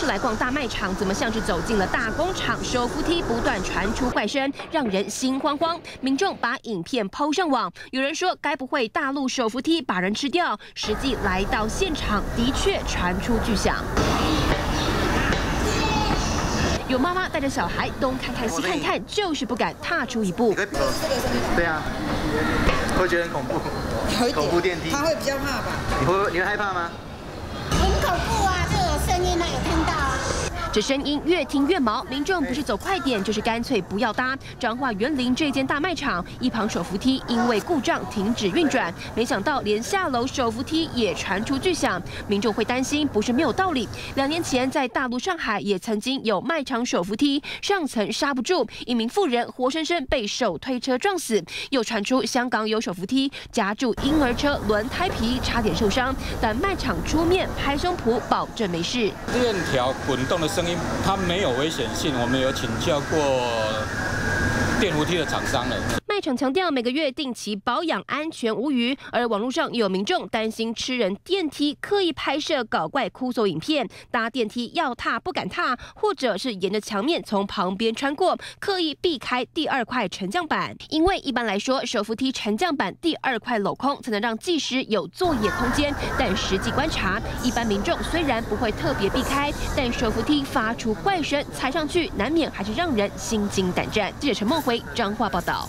是来逛大卖场，怎么像是走进了大工厂？手扶梯不断传出怪声，让人心慌慌。民众把影片抛上网，有人说该不会大陆手扶梯把人吃掉？实际来到现场，的确传出巨响。有妈妈带着小孩东看看西看看，就是不敢踏出一步。对啊，会觉得很恐怖。恐怖电梯，他会比较怕吧？你会你会害怕吗？这声音越听越毛，民众不是走快点，就是干脆不要搭。彰化园林这间大卖场一旁手扶梯因为故障停止运转，没想到连下楼手扶梯也传出巨响，民众会担心不是没有道理。两年前在大陆上海也曾经有卖场手扶梯上层刹不住，一名妇人活生生被手推车撞死。又传出香港有手扶梯夹住婴儿车轮胎皮，差点受伤，但卖场出面拍胸脯保证没事。链条滚动的声。声音它没有危险性，我们有请教过电扶梯的厂商了。卖场强调每个月定期保养，安全无虞。而网络上有民众担心吃人电梯，刻意拍摄搞怪哭诉影片，搭电梯要踏不敢踏，或者是沿着墙面从旁边穿过，刻意避开第二块沉降板。因为一般来说，手扶梯沉降板第二块镂空才能让技师有作业空间。但实际观察，一般民众虽然不会特别避开，但手扶梯发出怪声，踩上去难免还是让人心惊胆战。记者陈梦回彰化报道。